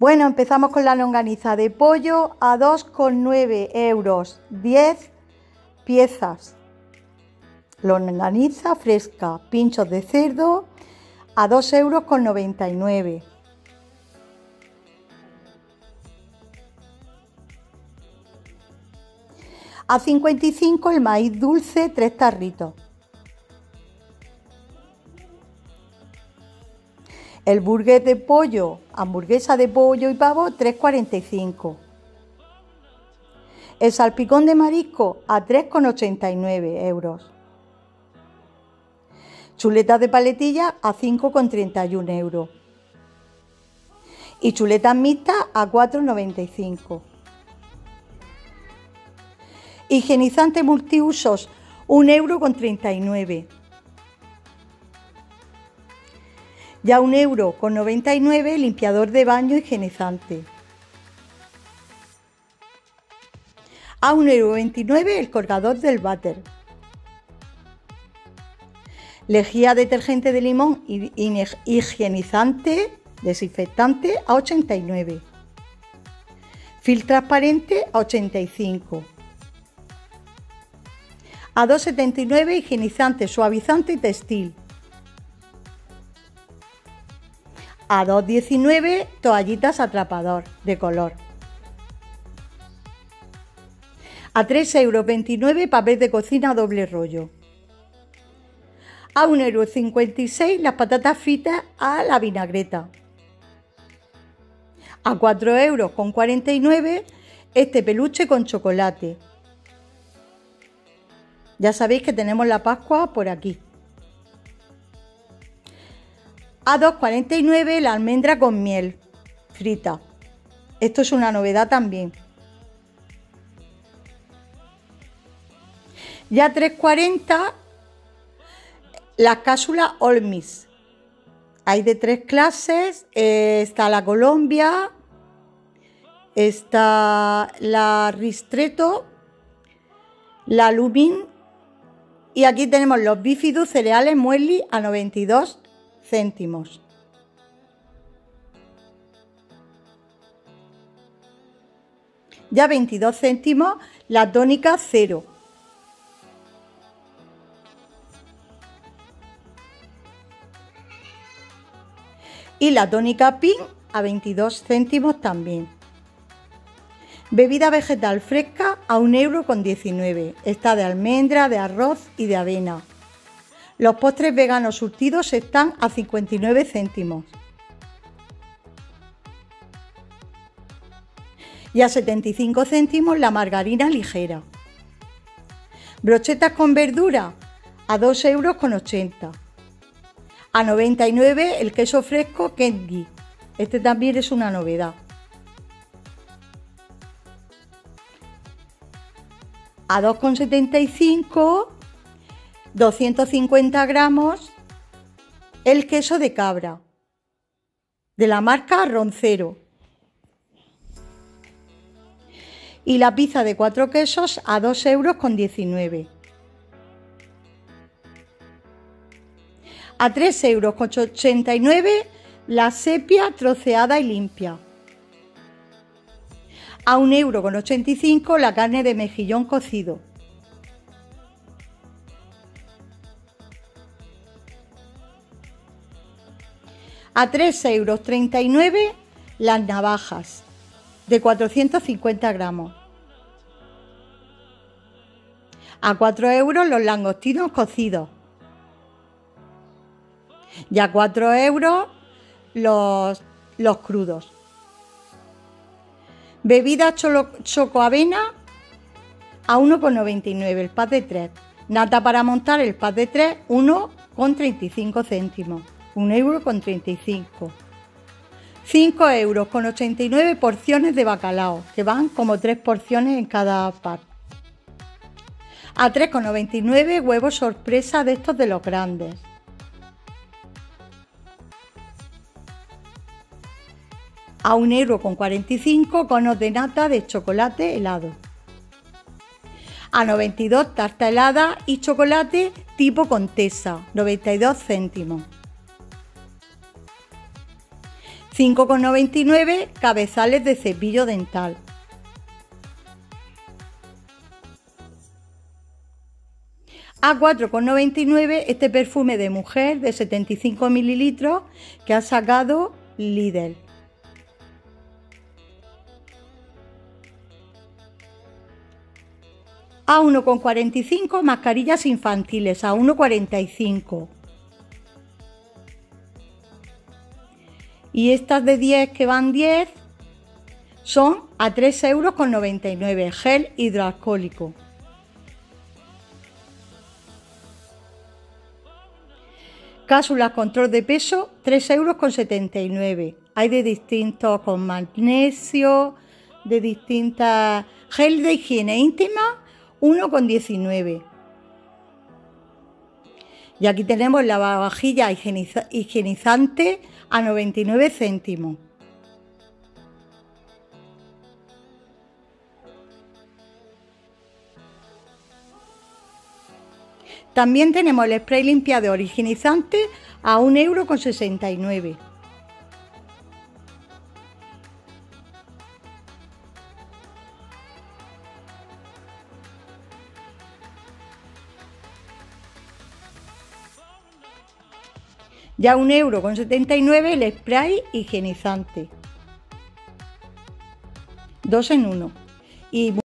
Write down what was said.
Bueno, empezamos con la longaniza de pollo a 2,9 euros, 10 piezas. Longaniza fresca, pinchos de cerdo a 2 euros con 99. A 55 el maíz dulce, 3 tarritos. El burgués de pollo, hamburguesa de pollo y pavo, 3,45. El salpicón de marisco a 3,89 euros. Chuletas de paletilla a 5,31 euros. Y chuletas mixtas a 4,95. Higienizante multiusos, 1,39 euro. Ya un euro con 99 limpiador de baño higienizante. A 1,29 euro el colgador del váter. Lejía detergente de limón higienizante, desinfectante a 89. Fil transparente a 85. A 2,79 higienizante, suavizante y textil. A 2,19 toallitas atrapador de color. A 3,29 euros papel de cocina doble rollo. A 1,56 euros las patatas fritas a la vinagreta. A 4 euros con 49 este peluche con chocolate. Ya sabéis que tenemos la Pascua por aquí. A 2,49 la almendra con miel frita. Esto es una novedad también. Ya 3,40 las cápsulas Olmis. Hay de tres clases. Eh, está la Colombia, está la Ristreto, la Lumin y aquí tenemos los bifidus cereales Muesli a 92 céntimos. Ya 22 céntimos la tónica cero. Y la tónica PIN a 22 céntimos también. Bebida vegetal fresca a 1,19 euro Está de almendra, de arroz y de avena. Los postres veganos surtidos están a 59 céntimos. Y a 75 céntimos la margarina ligera. Brochetas con verdura a 2,80 euros. Con 80. A 99 el queso fresco Kengi. Este también es una novedad. A 2,75 250 gramos el queso de cabra de la marca Roncero. Y la pizza de cuatro quesos a 2 euros con 19 a 3 euros con 89 la sepia troceada y limpia. A 1 euro con 85 la carne de mejillón cocido A 3,39 euros las navajas de 450 gramos. A 4 euros los langostinos cocidos. Y a 4 euros los, los crudos. Bebida chocoavena a 1,99 el pack de 3. Nata para montar el pack de 3, 1,35 céntimos. 1 euro con 35. 5 euros con 89 porciones de bacalao, que van como 3 porciones en cada par. A 3,99 huevos sorpresa de estos de los grandes. A 1 euro con 45 conos de nata de chocolate helado. A 92 tarta helada y chocolate tipo Contesa, 92 céntimos. 5,99 cabezales de cepillo dental. A 4,99 este perfume de mujer de 75 mililitros que ha sacado Lidl. A 1,45 mascarillas infantiles, a 1,45. Y estas de 10 que van 10 son a 3,99 euros, gel hidroalcohólico. Cápsulas control de peso, 3,79 euros. Hay de distintos con magnesio, de distintas... Gel de higiene íntima, 1,19. Y aquí tenemos la vajilla higienizante a 99 céntimos. También tenemos el spray limpiador higienizante a 1,69 euro. Ya un euro con 79 el spray higienizante. Dos en uno. Y